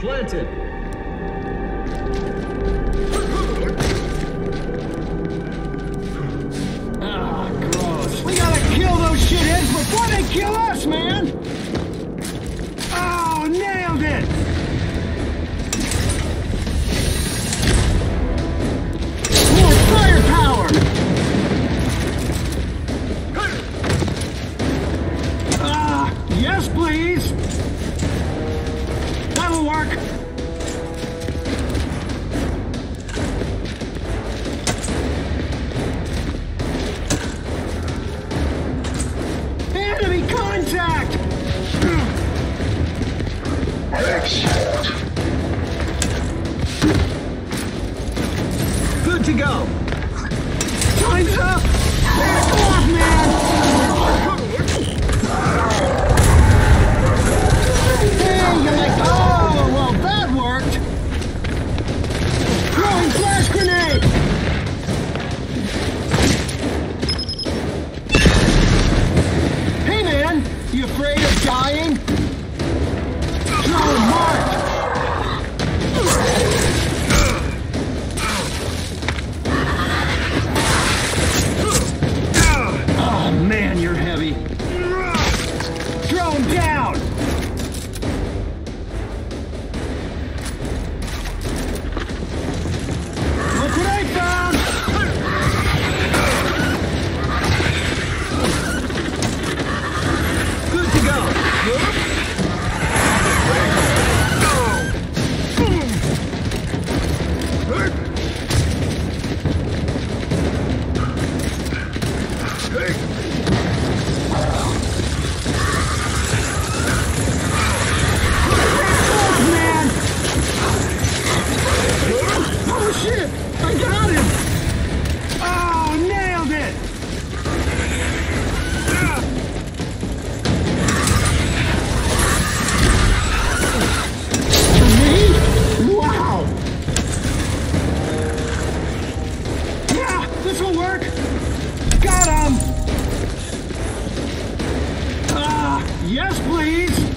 planted. Ah, gross. We gotta kill those shitheads before they kill us, man! go. Time's up. Back off, man. Hey, you're like, oh, well, that worked. Throwing flash grenade. You afraid of dying? Yes, please.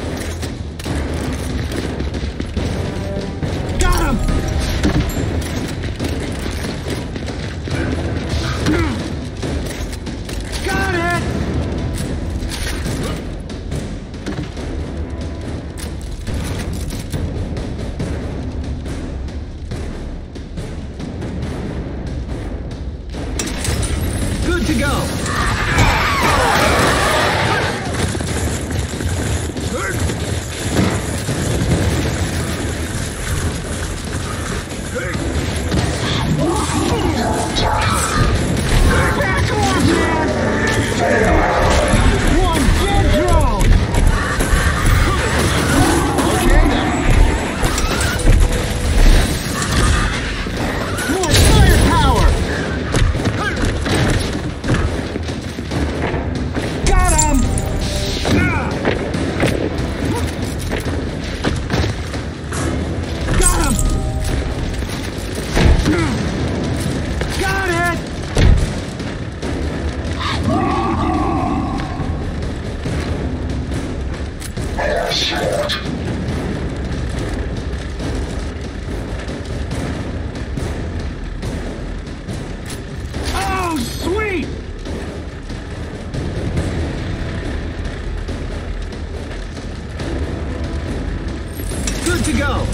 to go.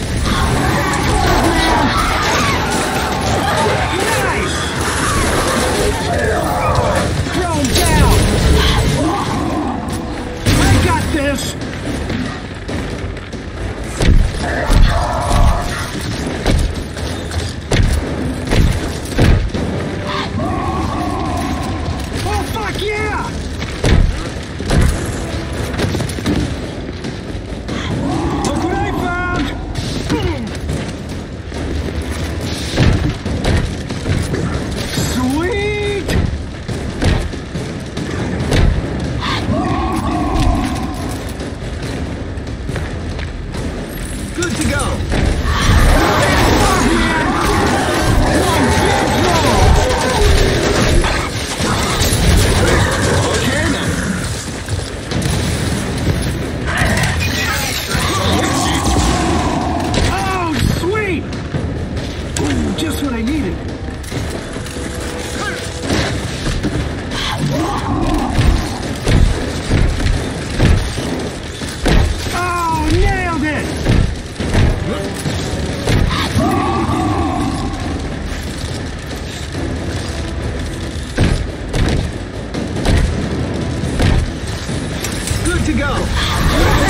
to go.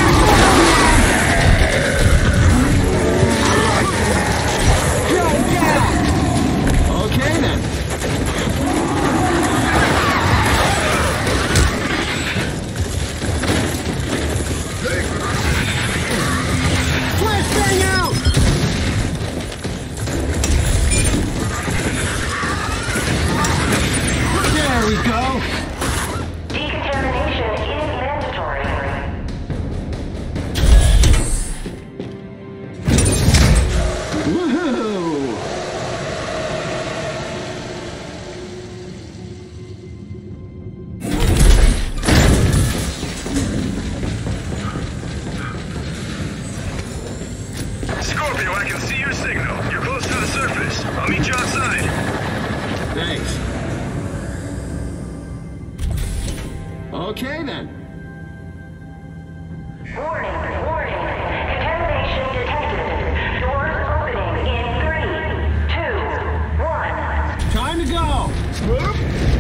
Go.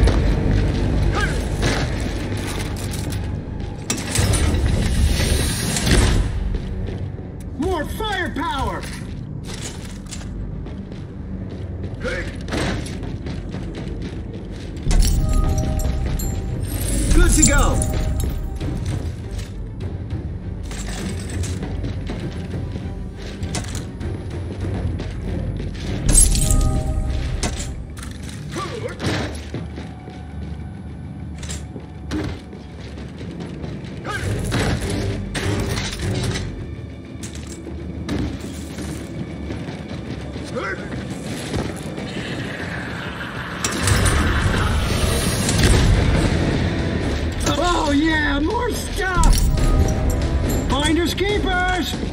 Keepers.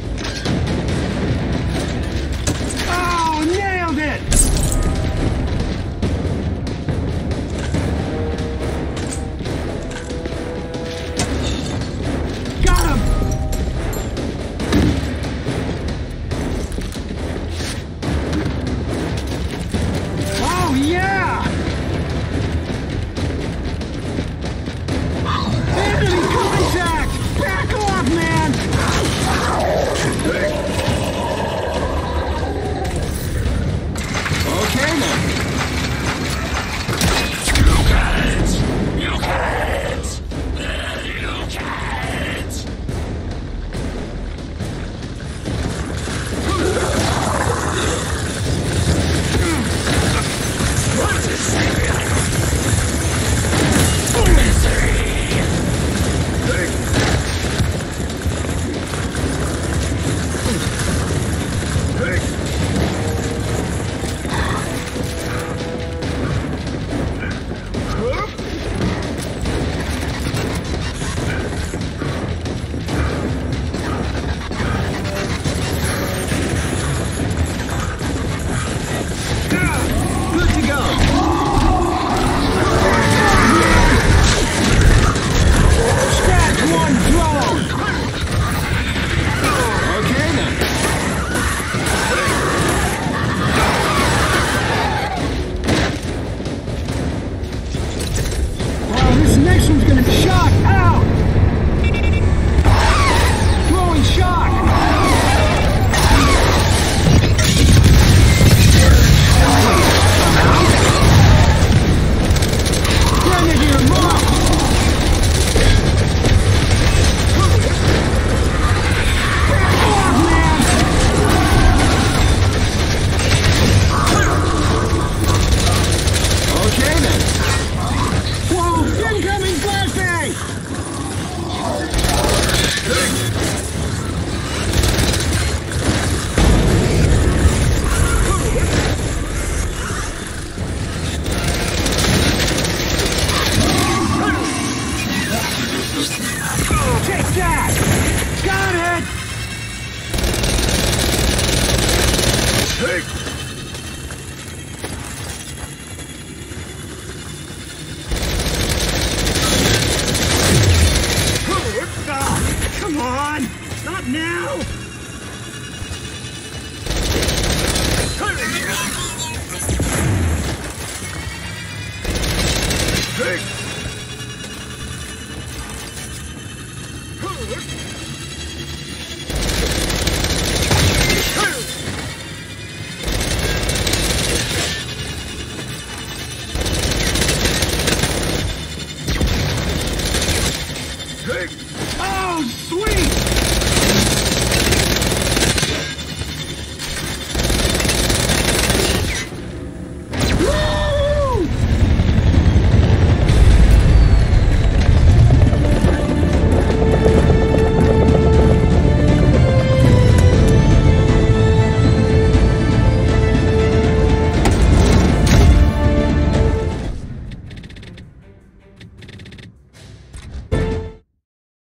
왜 이렇게